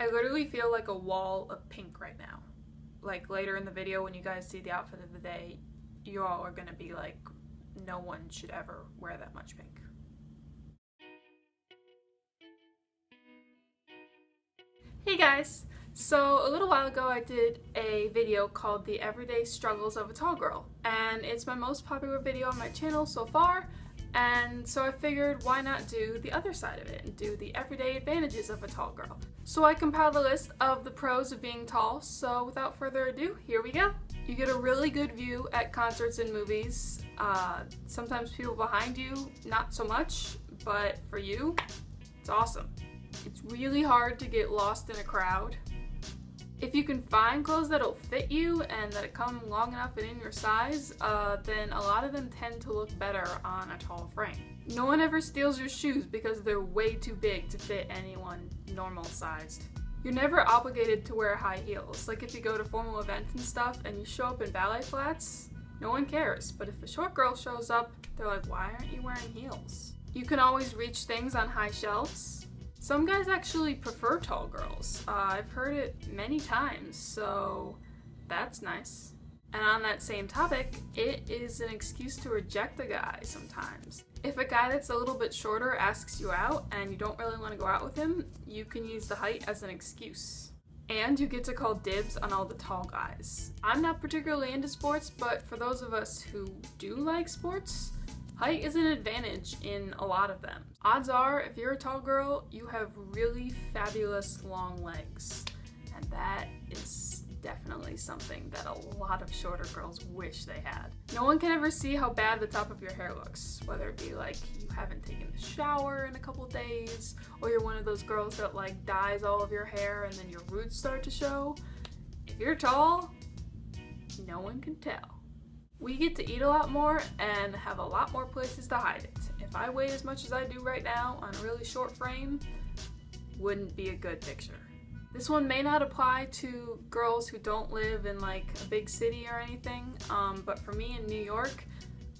I literally feel like a wall of pink right now. Like later in the video when you guys see the outfit of the day, you all are gonna be like, no one should ever wear that much pink. Hey guys! So a little while ago I did a video called The Everyday Struggles of a Tall Girl and it's my most popular video on my channel so far and so I figured why not do the other side of it and do the everyday advantages of a tall girl. So I compiled a list of the pros of being tall, so without further ado, here we go. You get a really good view at concerts and movies. Uh, sometimes people behind you, not so much, but for you, it's awesome. It's really hard to get lost in a crowd. If you can find clothes that'll fit you and that come long enough and in your size, uh, then a lot of them tend to look better on a tall frame. No one ever steals your shoes because they're way too big to fit anyone normal sized. You're never obligated to wear high heels. Like if you go to formal events and stuff and you show up in ballet flats, no one cares. But if a short girl shows up, they're like, why aren't you wearing heels? You can always reach things on high shelves. Some guys actually prefer tall girls. Uh, I've heard it many times, so that's nice. And on that same topic, it is an excuse to reject a guy sometimes. If a guy that's a little bit shorter asks you out and you don't really want to go out with him, you can use the height as an excuse. And you get to call dibs on all the tall guys. I'm not particularly into sports, but for those of us who do like sports, Height is an advantage in a lot of them. Odds are, if you're a tall girl, you have really fabulous long legs. And that is definitely something that a lot of shorter girls wish they had. No one can ever see how bad the top of your hair looks, whether it be like you haven't taken a shower in a couple days, or you're one of those girls that like dyes all of your hair and then your roots start to show. If you're tall, no one can tell. We get to eat a lot more and have a lot more places to hide it. If I weighed as much as I do right now on a really short frame, wouldn't be a good picture. This one may not apply to girls who don't live in like a big city or anything, um, but for me in New York,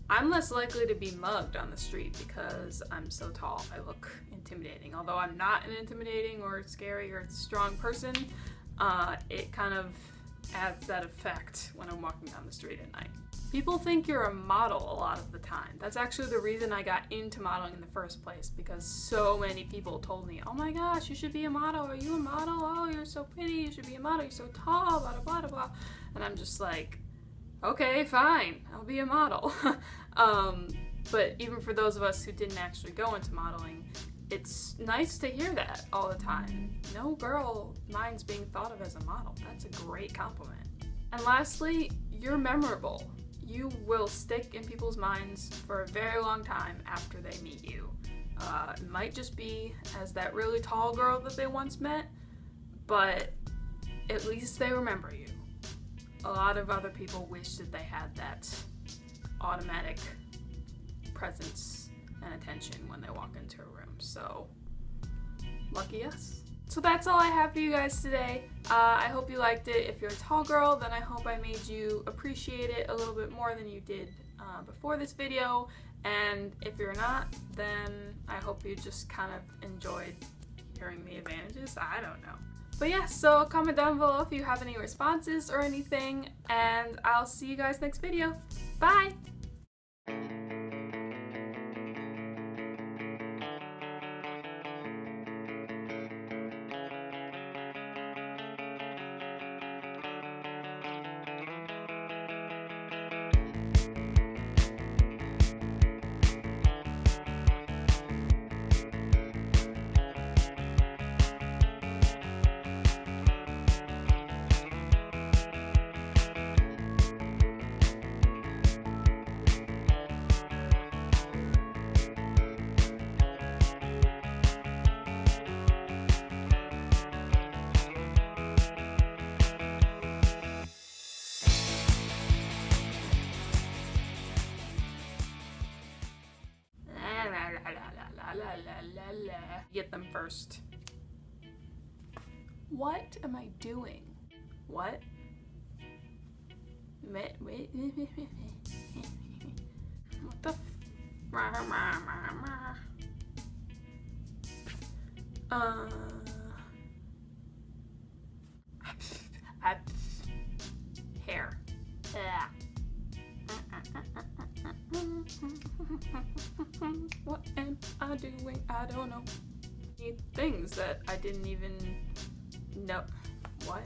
I'm less likely to be mugged on the street because I'm so tall. I look intimidating. Although I'm not an intimidating or scary or strong person, uh, it kind of adds that effect when I'm walking down the street at night. People think you're a model a lot of the time. That's actually the reason I got into modeling in the first place because so many people told me, oh my gosh, you should be a model. Are you a model? Oh, you're so pretty. You should be a model. You're so tall, blah, blah, blah, blah. And I'm just like, okay, fine. I'll be a model. um, but even for those of us who didn't actually go into modeling, it's nice to hear that all the time. No girl minds being thought of as a model. That's a great compliment. And lastly, you're memorable you will stick in people's minds for a very long time after they meet you. Uh, it might just be as that really tall girl that they once met, but at least they remember you. A lot of other people wish that they had that automatic presence attention when they walk into a room, so lucky us. So that's all I have for you guys today. Uh, I hope you liked it. If you're a tall girl, then I hope I made you appreciate it a little bit more than you did uh, before this video. And if you're not, then I hope you just kind of enjoyed hearing the advantages. I don't know. But yeah, so comment down below if you have any responses or anything, and I'll see you guys next video. Bye! Get them first. What am I doing? What? What the Uh, what am I doing? I don't know. Things that I didn't even know. What?